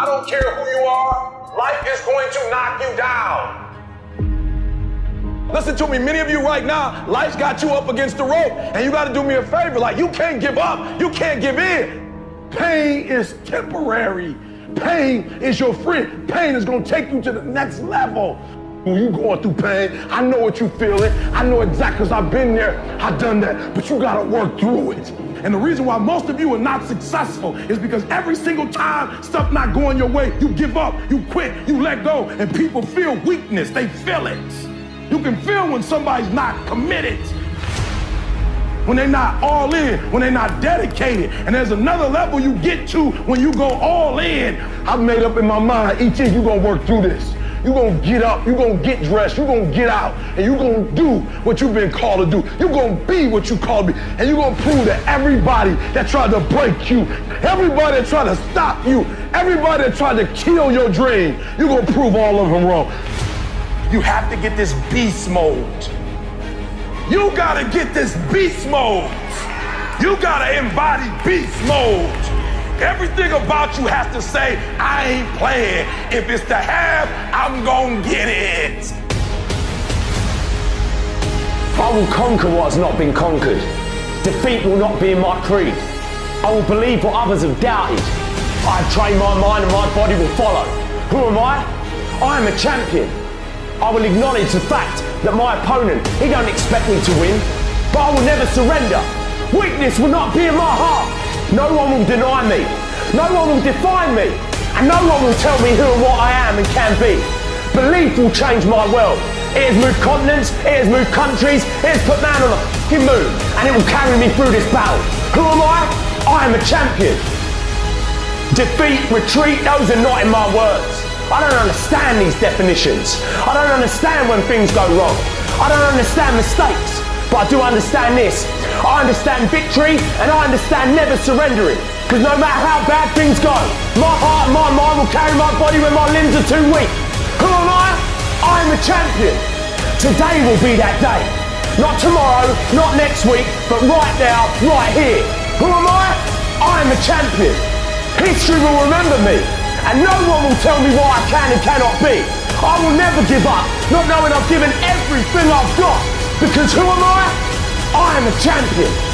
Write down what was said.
I don't care who you are, life is going to knock you down. Listen to me, many of you right now, life's got you up against the rope, and you got to do me a favor. Like, you can't give up, you can't give in. Pain is temporary. Pain is your friend. Pain is going to take you to the next level. When you going through pain, I know what you feeling. I know exactly because I've been there. I've done that. But you got to work through it. And the reason why most of you are not successful is because every single time stuff not going your way, you give up, you quit, you let go, and people feel weakness. They feel it. You can feel when somebody's not committed, when they're not all in, when they're not dedicated. And there's another level you get to when you go all in. I've made up in my mind, each year you're gonna work through this. You're gonna get up, you're gonna get dressed, you're gonna get out, and you're gonna do what you've been called to do. You're gonna be what you called to be. And you're gonna prove that everybody that tried to break you, everybody that tried to stop you, everybody that tried to kill your dream, you're gonna prove all of them wrong. You have to get this beast mode. You gotta get this beast mode. You gotta embody beast mode. Everything about you has to say, I ain't playing. If it's to have, I'm gonna get it. I will conquer what has not been conquered. Defeat will not be in my creed. I will believe what others have doubted. I have trained my mind and my body will follow. Who am I? I am a champion. I will acknowledge the fact that my opponent, he don't expect me to win, but I will never surrender. Weakness will not be in my heart. No one will deny me. No one will define me. And no one will tell me who and what I am and can be. Belief will change my world. It has moved continents, it has moved countries, it has put man on a fucking moon, and it will carry me through this battle. Who am I? I am a champion. Defeat, retreat, those are not in my words. I don't understand these definitions. I don't understand when things go wrong. I don't understand mistakes. But I do understand this. I understand victory and I understand never surrendering. Because no matter how bad things go, my heart and my mind will carry my body when my limbs are too weak. Who am I? I am a champion. Today will be that day. Not tomorrow, not next week, but right now, right here. Who am I? I am a champion. History will remember me and no one will tell me what I can and cannot be. I will never give up, not knowing I've given everything I've got. Because who am I? I am a champion.